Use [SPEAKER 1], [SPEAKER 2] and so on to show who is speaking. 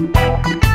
[SPEAKER 1] Música